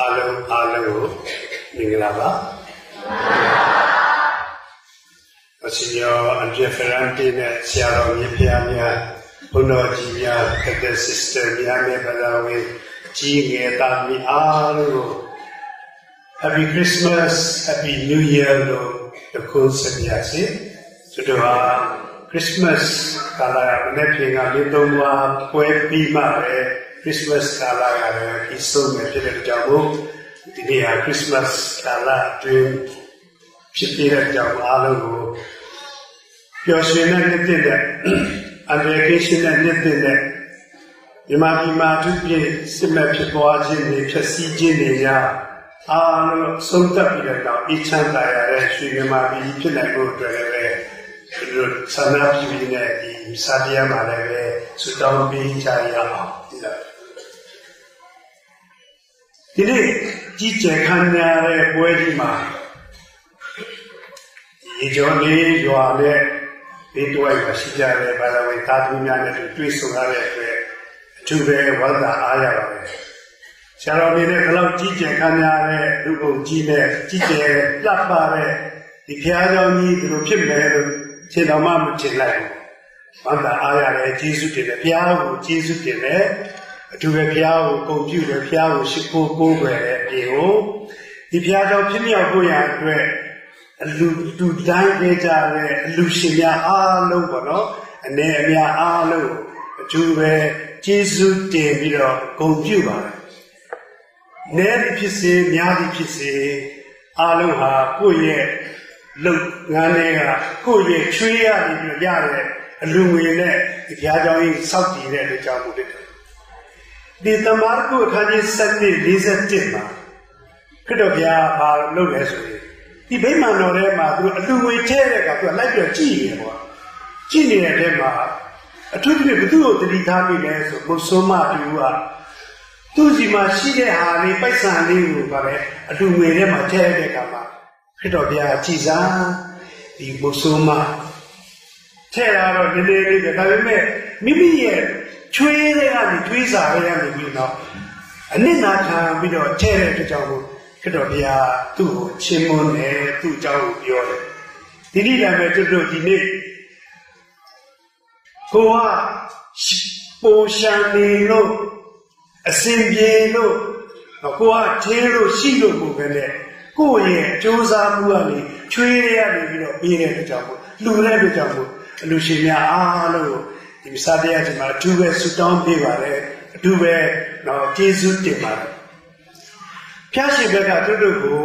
အားလုံးအားလုံးကိုမင်္ဂလာပါအရှင်ရောအပြည့်ဖရန်တီနဲ့ဆရာတော်မြတ်ဖျားများဘုန်းတော်ကြီးများကတဲ့ sister များနဲ့ဗလာဝေကြီးငယ်သားမိအားလုံးကို Happy Christmas Happy New Year လို့တခုဆက်ပြစီဆိုတော့ Christmas ကာလမနေ့ကလေးသုံးပါပွဲပြီးမှပဲ Christmas ကာလကလည်းဒီဆုံးမဲ့ဖြစ်တဲ့ကြောင့်မို့ဒီနေ့ဟာ Christmas ကာလအတွင်းဖြစ်ပြတဲ့ကြောင့်အားလုံးကိုပျော်ရွှင်တဲ့နေ့တဲ့အမေရိကန်နဲ့နေ့တဲ့မြန်မာပြည်မှာသူပြည့်စစ်မဲ့ဖြစ်ပွားခြင်းတွေဖြစ်စည်းခြင်းတွေရအားလုံးဆုံးသက်ပြီးတဲ့နောက်အချမ်းသာရတဲ့ရွှေမြန်မာပြည်ဖြစ်နိုင်ဖို့အတွက်လည်းဒီလိုဆန္ဒပြုနေတဲ့ဒီစာတရားမှာလည်းပဲဆုတောင်းပေးကြရအောင်ဒီလို ဒီနေ့ကြီးကျယ်ခံရတဲ့ပွဲကြီးမှာဒီကြောင့်လေးရွာနဲ့ဒီတွဲမှာရှိကြတဲ့ဘာသာဝင်သာသမီများနဲ့တွေ့ဆုံရတဲ့အတွက်အထူးပဲဝမ်းသာအားရပါတယ်ဆရာတော်နေတဲ့ဘလောက်ကြီးကျယ်ခံရတဲ့လူအုပ်ကြီးနဲ့ကြီးကျယ်ပြတ်ပါတဲ့ဒီဖျားကြောင့်ကြီးဒီလိုဖြစ်မယ်လို့ခြေတော်မှမထင်လိုက်ဘူးဝမ်းသာအားရတယ်ကျေးဇူးတင်တယ်ဘုရားကိုကျေးဇူးတင်တယ် အထူးပဲဘုရားကိုဂုဏ်ပြုတယ်ဘုရားကိုရှိခိုးကိုးကွယ်တဲ့အပြင်ကိုဒီဘုရားကြောင့်ဖြစ်မြောက်ဖို့ရအတွက်အလူတူတိုင်းပေးကြတဲ့အလူရှင်များအားလုံးပေါ့နော်အနေအများအားလုံးအထူးပဲကျေးဇူးတင်ပြီးတော့ဂုဏ်ပြုပါတယ်။နဲဖြစ်စေများသည်ဖြစ်စေအားလုံးဟာကိုယ့်ရဲ့လုံငန်းတွေကကိုယ့်ရဲ့ချွေးရနေပြီးရတဲ့အလူငွေနဲ့ဒီဘုရားကျောင်းကြီးစောက်တည်တဲ့လူကြောင့်ဖြစ်တယ်။ ဒီတမန်ကိုအခန်းကြီး747မှာခရစ်တော်ဘုရားဘာလုပ်လဲဆိုရင်ဒီဗိမာန်တော်ထဲမှာသူအလူငွေထဲတဲ့ကသူလိုက်ပြီးကြည့်နေပေါ့။ကြည့်နေတဲ့ထဲမှာအထူးသဖြင့်ဘသူ့ကိုတတိထားမိလဲဆိုမုဆိုးမတူကသူ့စီမှာရှိတဲ့ဟာလေးပိုက်ဆံလေးကိုပါပဲအလူငွေထဲမှာထည့်တဲ့ကမှာခရစ်တော်ဘုရားကြည်စားဒီမုဆိုးမထဲလာတော့နည်းနည်းလေးပဲဒါပေမဲ့မိမိရဲ့ ချွေးတွေကနေတွေးစားရရနေပြီးတော့အနစ်နာခံပြီးတော့ထဲတဲ့အတွက်ကြောင့်ခရစ်တော်ဘုရားသူ့ကိုချင်းမွန်းတယ်သူ့အကြောင်းကိုပြောတယ်ဒီနေ့လည်းပဲတို့တို့ဒီနေ့ကိုကပိုရှန်နေလို့အစဉ်ပြေလို့ကိုကသေးလို့ရှိလို့ကိုပဲနဲ့ကိုယ့်ရဲ့အကျိုးစားမှုကနေချွေးရရနေပြီးတော့ပေးတဲ့အတွက်ကြောင့်လူတဲ့အတွက်ကြောင့်အလူရှင်များအားလုံး ဒီမစားတရားဒီမှာအထူးပဲဆုတောင်းပေးပါတယ်အထူးပဲတော့ကျေးဇူးတင်ပါတယ်ဖျားရှင်ဘက်ကတို့တို့ကို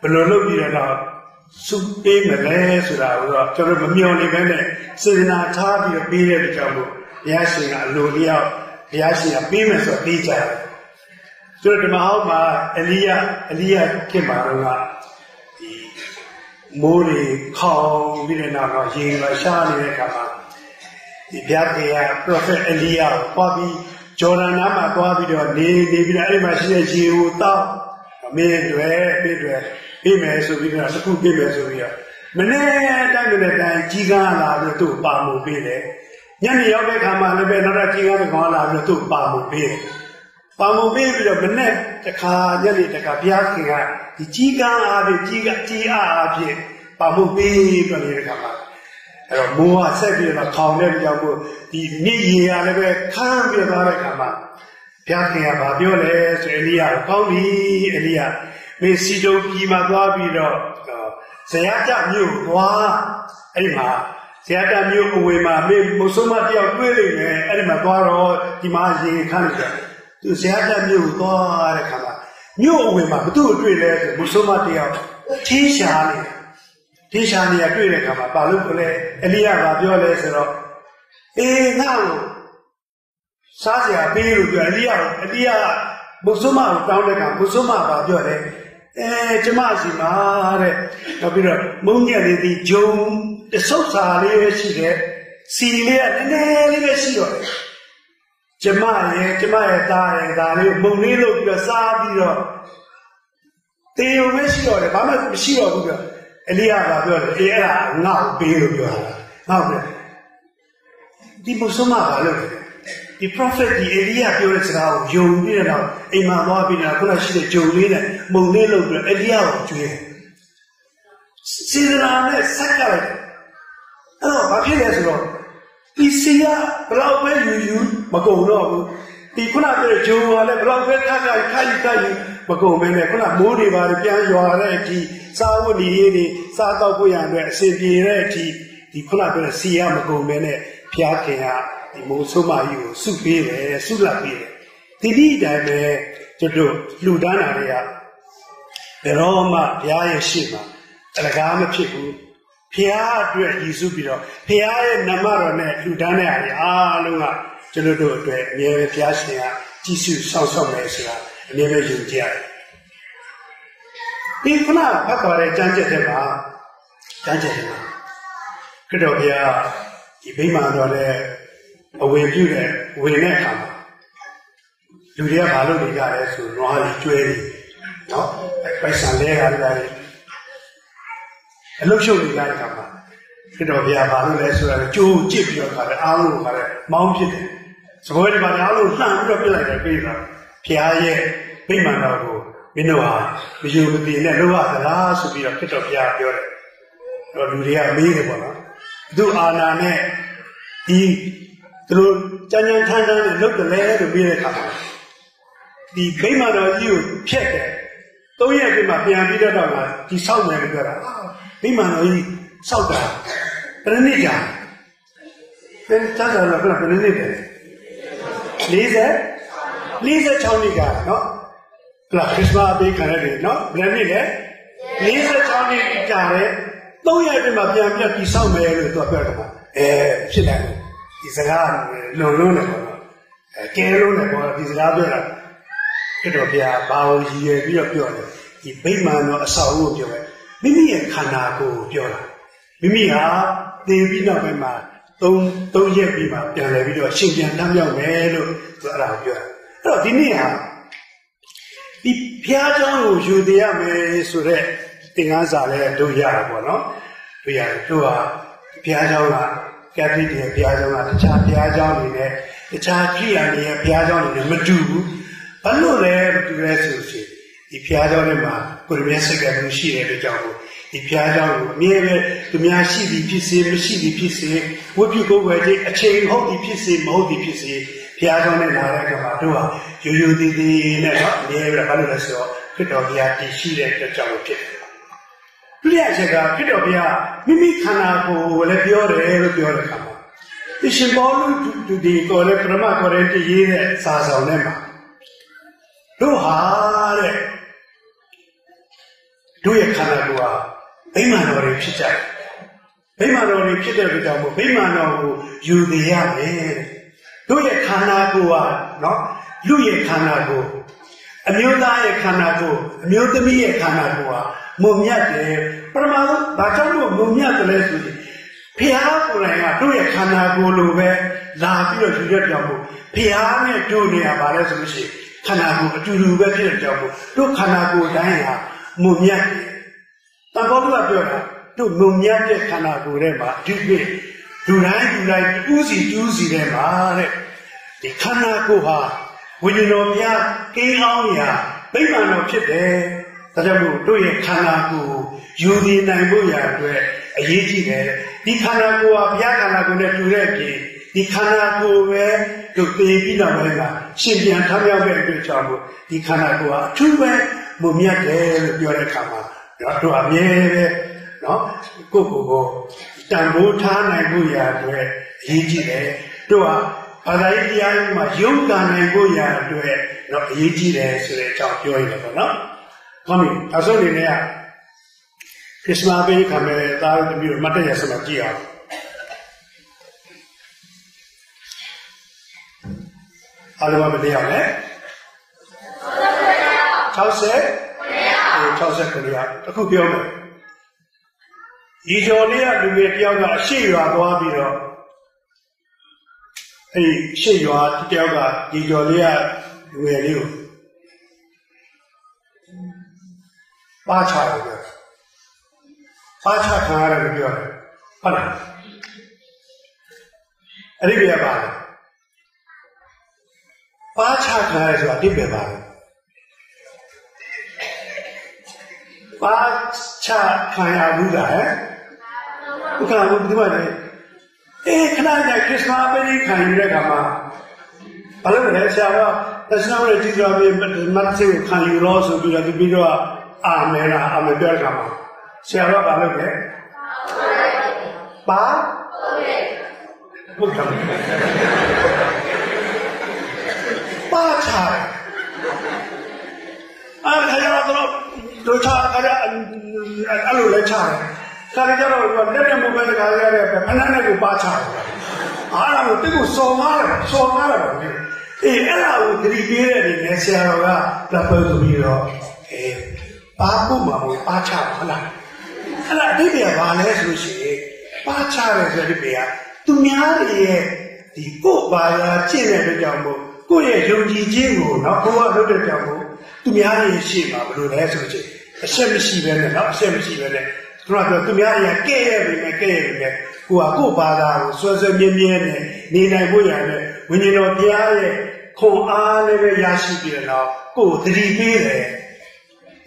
ဘယ်လိုလုပ်ပြီးတော့ဆုပေးမလဲဆိုတာကိုတော့ကျွန်တော်မမျှော်နေဘဲနဲ့စေတနာထားပြီးတော့ပေးတဲ့အတွက်ကြောင့်ဘုရားရှင်ကအလိုလျောက်ဘုရားရှင်ကပေးမယ်ဆိုတော့ပေးကြတယ်ဆိုတော့ဒီမှာဟောမှာအလိယအလိယခင်မှာတော့ဒီမိုးတွေခေါင်ပြီးတဲ့နောက်တော့ရေပါရှားနေတဲ့အခါမှာ ဒီဘုရားကေက prophet အလိယကိုသွားပြီးဂျော်ဒန်နားမှာသွားပြီးတော့နေနေပြီးတော့အဲ့ဒီမှာရှိတဲ့ရေကိုတောက်မင်းတွေပြည့်တွေပြီးမယ်ဆိုပြီးတော့တစ်ခုပြည့်မယ်ဆိုပြီးတော့မနေ့တိုင်းမနေ့တိုင်းကြီးကားလာပြီးသူ့ပါမှုပေးတယ်ညနေရောက်တဲ့ခါမှာလည်းပဲနောက်တော့ကြီးကားတဲ့ခေါင်းလာပြီးသူ့ပါမှုပေးတယ်ပါမှုပေးပြီးတော့မနေ့တစ်ခါညနေတစ်ခါဘုရားခင်ကဒီကြီးကားအားဖြင့်ကြီးကကြီးအားအားဖြင့်ပါမှုပေးပြနေတဲ့ခါမှာ အဲ့တော့မိုးကဆက်ပြီးတော့ခေါင်တဲ့ကြောင့်ကိုဒီမြစ်ရေကလည်းပဲခမ်းပြီးသွားတဲ့ခါမှာဘုရားခင်ကဗာပြောလဲဆိုအလိယကောင်းပြီအလိယမင်းစီတုံပြည်မှာသွားပြီးတော့ဇယတမြို့သွားအဲ့ဒီမှာဇယတမြို့အဝေမှာမင်းမုဆုမတယောက်တွေ့လိမ့်မယ်အဲ့ဒီမှာသွားတော့ဒီမှာရေခမ်းတယ်သူဇယတမြို့သွားတဲ့ခါမှာမြို့အဝေမှာဘသူ့ကိုတွေ့လဲဆိုမုဆုမတယောက်ထင်းရှာနေထ င်းရှာနေရတွေ့တဲ့ခါမှာဘာလို့လဲအလိယကပြောလဲဆိုတော့အေးငါ့ကိုစားစရာပေးလို့ပြောအလိယအလိယကမုဆုမကိုတောင်းတဲ့ကမုဆုမကပြောတယ်အဲကျမစီမှာတဲ့နောက်ပြီးတော့မုံညက်လေးဒီဂျုံတဆုပ်စာလေးပဲရှိတယ်စီလေးကနည်းနည်းလေးပဲရှိတော့တယ်ကျမရဲ့ကျမရဲ့သားရဲ့သားလေးမုံလေးလုပ်ပြီးတော့စားပြီးတော့တေယုံပဲရှိတော့တယ်ဘာမှမရှိတော့ဘူးပြော အလိယကပြောတယ်အေးအဲ့ဒါငါ့ကိုပေးလို့ပြောတာငါ့ကိုဒီမုဆုမကလို့ဒီ prophet ဒီအေလိယပြောတဲ့စကားကိုယုံပြီးတော့အိမ်မှာသွားပြီးတော့ခုနရှိတဲ့ဂျုံလေးနဲ့မုံလေးလုပ်ပြီးအေလိယကိုကျွေးတယ်စေတနာနဲ့ဆက်ကလိုက်အဲ့တော့ဘာဖြစ်လဲဆိုတော့ဒီစီကဘလောက်ပဲယူယူမကုန်တော့ဘူး ဒီခုနပြောတဲ့ဂျုံကလည်းဘလောက်ပဲခါခါခိုက်ခိုက်မကုန်မဲနဲ့ခုနမိုးတွေပါပြန်ရွာတဲ့အထိစားဝတ်နေရေးတွေစားတော့ကိုရအတွက်အစီပြေတဲ့အထိဒီခုနပြောတဲ့စီရမကုန်မဲနဲ့ဖျားခင်ကဒီမိုးဆိုးမကြီးကိုစုပေးတယ်စုလက်ပေးတယ်ဒီဒီတိုင်းပဲကျွတ်တို့လူဒန်းတာတွေကဘယ်တော့မှဘုရားရဲ့ရှေ့မှာအလကားမဖြစ်ဘူး ဖျားအတွက်ရည်စုပြီးတော့ဖျားရဲ့နမတော်နဲ့လူဒန်းတဲ့အားအားလုံးကကျွန်တော်တို့အတွက်အမြဲပဲဘုရားရှင်ကကြည်စုဆောင်ဆောင်မယ်ဆိုတာအမြဲပဲယုံကြည်ရတယ်ဒီခုနဖတ်သွားတဲ့ကြမ်းကြက်တဲ့မှာကြမ်းကြက်တဲ့မှာခရစ်တော်ဘုရားဒီဗိမာန်တော်နဲ့အဝင်ပြုတဲ့ဝင်တဲ့အခါမှာလူတွေကဘာလုပ်နေကြလဲဆိုနွားကြီးကျွဲနေနော်ပိုက်ဆံလဲတာလည်း အလုရှုပ်နေတဲ့အခါမှာဖြစ်တော်ဘုရားဘာလို့လဲဆိုတော့ကြိုးကြည့်ပြီးတော့ခါတယ်အားလုံးခါတယ်မောင်းဖြစ်တယ်စပွဲတွေပါအားလုံးလှမ်းပြီးတော့ပြလိုက်တယ်ပြေးတာဘုရားရဲ့ဗိမာန်တော်ကိုမင်းတို့ဟာမယူမသိနဲ့လို့ရသလားဆိုပြီးတော့ဖြစ်တော်ဘုရားပြောတယ်တော့လူတွေကမေးတယ်ပေါ့နော်သူအာနာနဲ့ဒီသူတို့ကြမ်းကြမ်းထမ်းထမ်းနဲ့လုပ်တယ်လေလို့ပြောတဲ့အခါမှာဒီဗိမာန်တော်ကြီးကိုဖျက်တယ်သုံးရက်ပြမှပြန်ပြီးတော့တော့ဒီဆောက်မယ်လို့ပြောတာ ဗိမာန်တော်ကြီးဆောက်တာဘယ်နှစ်ကြာပြန်ချတာတော့ဘယ်နှစ်နှစ်လဲ40 46နှစ်ကနော်ဟလာခရစ်စမတ်ပေးခံရတယ်နော်ဘယ်နှစ်လဲ46နှစ်ကြာတယ်သုံးရက်ပြမှပြန်ပြတ်ပြီးဆောက်မယ်လို့သူကပြောတာအဲဖြစ်တယ်ဒီစကားလုံလုံးနဲ့ပေါ့နော်အဲကဲလုံးနဲ့ပေါ့ဒီစကားပြောတာခရစ်တော်ဘုရားဘာလို့ရည်ရွယ်ပြီးတော့ပြောတယ်ဒီဗိမာန်တော်အဆောက်အဦကိုပြောတယ် မိမိရဲ့ခန္ဓာကိုယ်ကိုပြောတာမိမိဟာသေပြီးနောက်ပိုင်းမှာသုံးသုံးရက်ပြီးမှပြန်လည်ပြီးတော့ရှင်ပြန်တမ်းမြောက်မယ်လို့သူအဲ့ဒါကိုပြောတယ်အဲ့တော့ဒီနေ့ဟာဒီဘုရားကျောင်းကိုယူတည်ရမယ်ဆိုတော့သင်္ကန်းစာလည်းတို့ရတာပေါ့နော်တို့ရတယ်တို့ဟာဘုရားကျောင်းကကက်သလစ်ရဲ့ဘုရားကျောင်းကတခြားဘုရားကျောင်းတွေနဲ့တခြားပြည်ရံတွေရဲ့ဘုရားကျောင်းတွေနဲ့မတူဘူးဘာလို့လဲမတူလဲဆိုရင် ဒီဘုရားကျောင်းထဲမှာကိုရမြတ်စက္ကန့်ရှိတဲ့အတွက်ကြောင့်ဒီဘုရားကျောင်းကိုအမြဲပဲသူများရှိသည်ဖြစ်စေမရှိသည်ဖြစ်စေဝိပုကိုယ်ွယ်ခြင်းအချိန်ဟုတ်သည်ဖြစ်စေမဟုတ်သည်ဖြစ်စေဘုရားကျောင်းနဲ့လာတဲ့အခါမှာတို့ဟာရိုးရိုးသေးသေးနဲ့တော့အမြဲပဲဘာလို့လဲဆိုတော့ခရစ်တော်ဘုရားတည်ရှိတဲ့အတွက်ကြောင့်ဖြစ်တယ်ဒုတိယချက်ကခရစ်တော်ဘုရားမိမိခန္ဓာကိုယ်လည်းပြောတယ်လို့ပြောတဲ့အခါမှာဒီရှင်ဘောလူသူဒီကိုလည်းပရမကိုလည်းတည်ရေးတဲ့စာဆောင်ထဲမှာတို့ဟာတဲ့ တို့ရဲ့ခန္ဓာကိုယ်ဟာဗိမာန်တော်တွေဖြစ်ကြတယ်ဗိမာန်တော်တွေဖြစ်တဲ့အတွက်ကြောင့်မို့ဗိမာန်တော်ကိုယူသေးရမယ်တို့ရဲ့ခန္ဓာကိုယ်ဟာနော်လူရဲ့ခန္ဓာကိုယ်အမျိုးသားရဲ့ခန္ဓာကိုယ်အမျိုးသမီးရဲ့ခန္ဓာကိုယ်ဟာမုံမြတ်တယ်ပရမသုဘာကြောင့်မို့မုံမြတ်တယ်လဲဆိုရင်ဖះကိုယ်တိုင်ကတို့ရဲ့ခန္ဓာကိုယ်လိုပဲလာပြီးတော့ယူရပြောင်းဖို့ဖះနဲ့တို့နေရပါလဲဆိုလို့ရှိရင်ခန္ဓာကိုယ်အတူတူပဲဖြစ်တဲ့ကြောင့်တို့ခန္ဓာကိုယ်တိုင်းဟာ မုံမြတ်တယ်တန်ဖိုးကပြောတာတို့မုံမြတ်တဲ့ခန္ဓာကိုယ်ထဲမှာအဓိပ္ပာယ်လူတိုင်းလူတိုင်းတူးစီတူးစီထဲမှာတဲ့ဒီခန္ဓာကိုယ်ဟာဝိညာဉ်တော်ဘုရားကိန်းအောင်ရာဗိမာန်တော်ဖြစ်တယ်ဒါကြောင့်မို့တို့ရဲ့ခန္ဓာကိုယ်ယူတည်နိုင်ဖို့ရာအတွက်အရေးကြီးတယ်ဒီခန္ဓာကိုယ်ဟာဘုရားခန္ဓာကိုယ်နဲ့တူတဲ့ပြင်ဒီခန္ဓာကိုယ်ပဲတို့သိပြီးတော့လည်းကရှင်ပြန်ထမြောက်တဲ့အတွက်ကြောင့်မို့ဒီခန္ဓာကိုယ်ဟာအထူးပဲ မုံမြတ်တယ်လို့ပြောတဲ့အခါမှာနော်တို့အမြဲပဲနော်ကိုယ့်ကိုယ်ကိုတန်ဖိုးထားနိုင်ဖို့ရာအတွက်အရေးကြီးတယ်တို့ဟာဘာသာရေးတရားမှာယုံကံနိုင်ဖို့ရာအတွက်တော့အရေးကြီးတယ်ဆိုတဲ့အကြောင်းပြောရတယ်ပေါ့နော်။ဟုတ်ပြီ။ဒါဆိုနေနေရခရစ်စမတ်ဘေးခံမဲ့သားတို့မျိုးမတ်တရစမကြည့်အောင်။အားလုံးမတရားလဲ 60 69ရာတခုပြောမယ်ဒီကျော်လေးကလူငယ်တယောက်ကအရှိရွာသွားပြီးတော့အဲ့ရှိရွာတယောက်ကဒီကျော်လေးကလူငယ်လေးကိုပါချတယ်ပြောပါချခံရတယ်ပြောတယ်ဟုတ်လားအဲ့ဒီပြပါလားပါချခံရဆိုတာတိပဲပါပါ ချခံရဘူးလားဟဲ့ဘုရားဘုရားဒီမှာလေအေးခဏနဲ့ခရစ်စမတ်ပဲခံရတဲ့ခါမှာဘာလို့လဲဆရာကတသနာဝရကြည့်ကြပြီးမ တ်ဆေကိုခံယူလို့ဆိုပြီးတော့ပြီးတော့အာမင်လားအာမင်ပြောတဲ့ခါမှာဆရာကဘာလုပ်လဲပါဟုတ်တယ်ပါချာအဲ့ဒါရတော့တို့ချာအဲ့အဲ့လိုလဲချာခါကြတော့လက်နဲ့မပဲတခါရတဲ့ဖဏနဲ့ကိုပါချာအားလုံးတိတ်ကိုစော်ကားတယ်စော်ကားတယ်ဗျအေးအဲ့ဒါကိုသတိပေးတဲ့အနေနဲ့ဆရာတော်ကတပ်ပွဲဆိုပြီးတော့အေးပါဖို့မှာပါချပါလားအဲ့ဒါအတိတ်ကဘာလဲဆိုလို့ရှိရင်ပါချတယ်ဆိုတဲ့ပေကသူများတွေရဲ့ဒီကိုယ်ပါရာကျင့်တဲ့အတွက်ကြောင့်မို့ကိုယ့်ရဲ့ယုံကြည်ခြင်းကိုနော်ဘုရားလုပ်တဲ့ကြောင့်မို့ သူများရဲ့ရှေ့မှာဘယ်လိုလဲဆိုချင်အဆက်မရှိပဲနဲ့နော်အဆက်မရှိပဲနဲ့သူကပြောသူများရဲ့ကဲ့ရဲ့ပြီမဲ့ကဲ့ရဲ့ပြီမဲ့ကိုကကိုယ်ပါတာကိုဆွဲဆွဲမြဲမြဲနဲ့နေနိုင်ဖို့ရတဲ့ဝိညာဉ်တော်ဘုရားရဲ့ခွန်အားလည်းပဲရရှိပြီးတော့ကိုယ်သတိပေးတယ်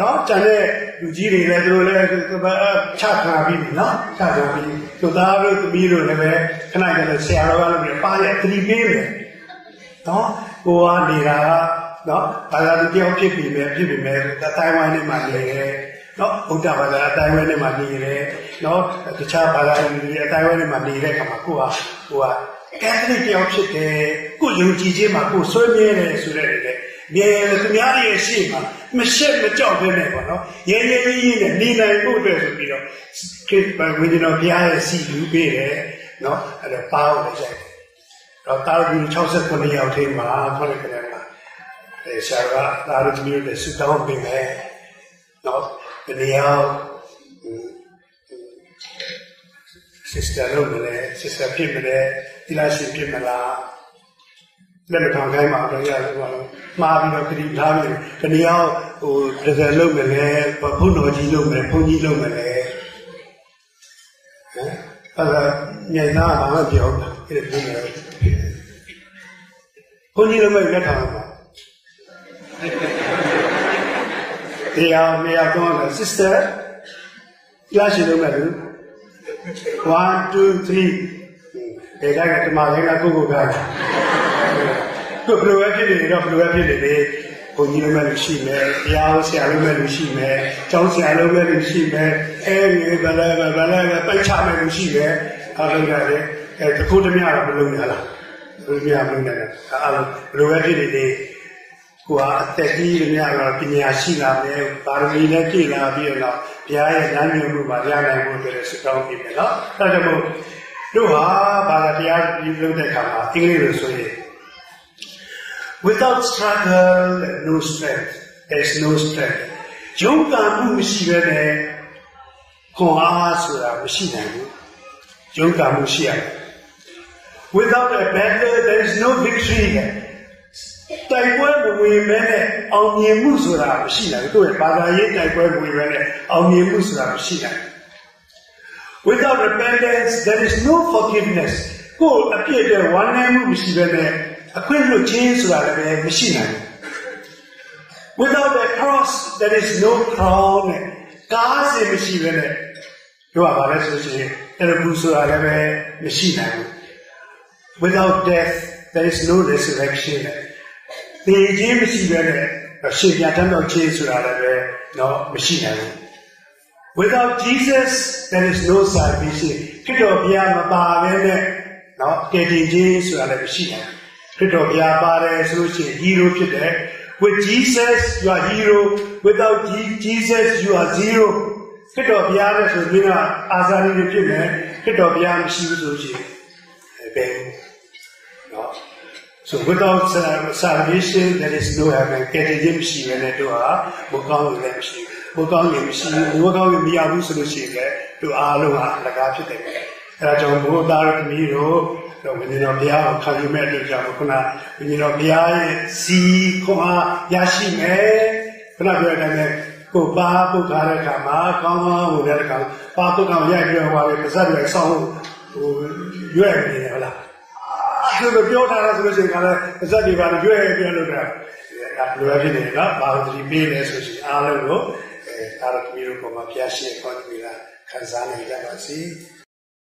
နော်ကျန်တဲ့လူကြီးတွေလည်းသူတို့လည်းချခါပြီးနော်ချခါပြီးသူသားတို့သမီးတို့လည်းပဲခဏခဏဆရာတော်ကလည်းပါရဲ့သတိပေးတယ်နော်ကိုကနေတာက နော်ဘာသာတယောက်ဖြစ်ပြီပဲဖြစ်ပြီပဲတိုင်းဝိုင်းနဲ့မှနေတယ်နော်ဘုရားဘာသာအတိုင်းဝိုင်းနဲ့မှနေတယ်နော်တခြားဘာသာတွေအတိုင်းဝိုင်းနဲ့မှနေတဲ့အခါမှာကိုကကိုကကက်သလစ်တယောက်ဖြစ်တယ်ကိုယုံကြည်ခြင်းမှာကိုဆွေးမြဲတယ်ဆိုတဲ့လေမြေသူများရဲ့ရှေ့မှာမရှက်မကြောက်ဘဲနဲ့ပေါ့နော်ရဲရဲကြီးကြီးနဲ့နေနိုင်ဖို့အတွက်ဆိုပြီးတော့ခရစ်ဝိညာဉ်တော်ဘုရားရဲ့စီလူပေးတယ်နော်အဲ့ဒါပါအောင်လည်းဆိုင်တော့တာရီ69ယောက်ထိမှာခေါ်တယ်ကြတယ်မှာ အဲဆရာကတာရီမျိုးနဲ့စတောင်းပေးမယ်နော်ဒီနေရာ sister လို့မလဲ sister ဖြစ်မလဲဒီလားရှင်ဖြစ်မလားလက်မခံခိုင်းမှာတော့ရတယ်ဘာလို့မှားပြီးတော့ခရီးထားပြီးတနည်းအောင်ဟိုဒဇယ်လုံးမလဲဘုန်းတော်ကြီးလုံးမလဲဘုန်းကြီးလုံးမလဲဟမ်အဲ့ဒါညင်သားဘာမှပြောတာအဲ့ဒါပြောတယ်ဘုန်းကြီးလုံးမလက်ထားမှာ တရားနေရာတော့ sister ရရှိလုံးမယ်လို့1 2 3ဘယ်ကကတမလေးကကိုကိုကသူဘယ်လိုပဲဖြစ်နေတော့ဘယ်လိုပဲဖြစ်နေလေဘုန်းကြီးလုံးမဲ့လူရှိမယ်တရားဆရာလုံးမဲ့လူရှိမယ်ကျောင်းဆရာလုံးမဲ့လူရှိမယ်အဲဒီဘယ်လဲဘယ်လဲပိတ်ချမဲ့လူရှိမယ်အားလုံးကလည်းအဲတခုတည်းများတော့မလုံးရလားဘယ်လိုများမလုံးရတယ်အားလုံးဘယ်လိုပဲဖြစ်နေလေ ကိုကအသက်ကြီးတွေများတော့ပညာရှိလာမယ်ပါရမီနဲ့ပြည့်လာပြီးတော့ဘုရားရဲ့ဉာဏ်ဉာဏ်မှုမှာရနိုင်ဖို့အတွက်ဆုတောင်းပေးမယ်နော်အဲဒါကြောင့်မို့တို့ဟာဘာသာတရားပြုလုပ်တဲ့အခါမှာအင်္ဂလိပ်လိုဆိုရင် without struggle no strength there is no strength ယုံကံမှုမရှိဘဲနဲ့ခွန်အားဆိုတာမရှိနိုင်ဘူးယုံကံမှုရှိရတယ် without a battle there is no victory တိုက်ပွဲမဝင်မဲနဲ့အောင်မြင်မှုဆိုတာမရှိနိုင်ဘူးသူ့ရဲ့ဘာသာရေးတိုက်ပွဲဝင်မဲနဲ့အောင်မြင်မှုဆိုတာမရှိနိုင် Without repentance there is no forgiveness ကိုယ်အပြစ်တဲ့ဝမ်းနည်းမှုမရှိဘဲနဲ့အခွင့်လွတ်ခြင်းဆိုတာလည်းမရှိနိုင်ဘူး Without the cross there is no crown ကားစင်မရှိဘဲနဲ့တို့ကဘာလဲဆိုရင်အဲ့ဒါဘူးဆိုတာလည်းမရှိနိုင်ဘူး Without death there is no resurrection သေခြင်းမရှိဘဲနဲ့ရှင်ပြတ်တော့ခြင်းဆိုတာလည်းပဲတော့မရှိနိုင်ဘူး Without Jesus there is no salvation ခရစ်တော်ဘုရားမပါဘဲနဲ့နော်ကယ်တင်ခြင်းဆိုတာလည်းမရှိနိုင်ခရစ်တော်ဘုရားပါတယ်ဆိုလို့ရှိရင် hero ဖြစ်တယ် with Jesus you are hero without Jesus you are zero ခရစ်တော်ဘုရားနဲ့ဆိုရင်အာဇာနည်ဖြစ်မယ်ခရစ်တော်ဘုရားမရှိဘူးဆိုရှင်ဘယ်နော် So without uh, salvation, there is no heaven. ကယ်တင်ခြင်းမရှိဘဲနဲ့တို့ဟာဘုကောင်းရင်လည်းမရှိဘူး။ဘုကောင်းရင်မရှိဘူး။ဘုကောင်းရင်မရဘူးဆိုလို့ရှိရင်လည်းတို့အားလုံးဟာအလကားဖြစ်တယ်။အဲဒါကြောင့်ဘုသားတို့သမီးတို့တော့ဝိညာဉ်တော်ဘုရားကိုခံယူမဲ့အတွက်ကြောင့်ခုနဝိညာဉ်တော်ဘုရားရဲ့စီခွန်အားရရှိမယ်။ခုနပြောတဲ့အတိုင်းကိုပါပုတ်ခါတဲ့အခါမှာကောင်းကောင်းဝင်တဲ့အခါပါပုတ်ကောင်ရိုက်ပြီးတော့ဟောတယ်ပါဇက်တွေဆောင်းဟိုရွက်နေတယ်ဟုတ်လား ဆိုတော့ပြောထားတာဆိုလို့ရှိရင်ကလည်းအစက်တွေပါရွဲ့ပြန်လို့တာဒါဘယ်လိုဖြစ်နေလဲဘာလို့ဒီပေးလဲဆိုရှင်အားလုံးကိုအဲဒါတော့ဒီလိုပုံမှာဖျားရှင်းခေါ်ပြီးလာခံစားနိုင်ကြပါစေ။